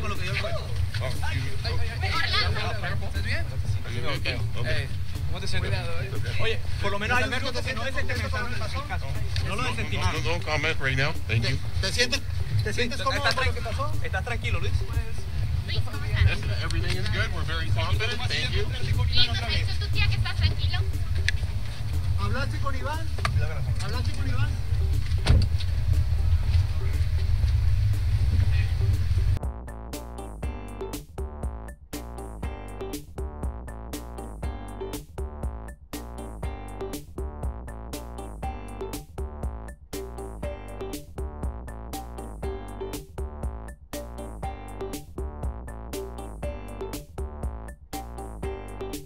con lo que eh, ¿Cómo te sientes? Oye, por lo menos hay un truco que no es. No lo comment right now. Thank you. ¿Te sientes, te sientes cómodo ¿Estás, con lo ¿Estás tranquilo, Luis? Everything is good. We're very confident. Thank you. Luis, tu tía que tranquilo? ¿Hablaste con Iván?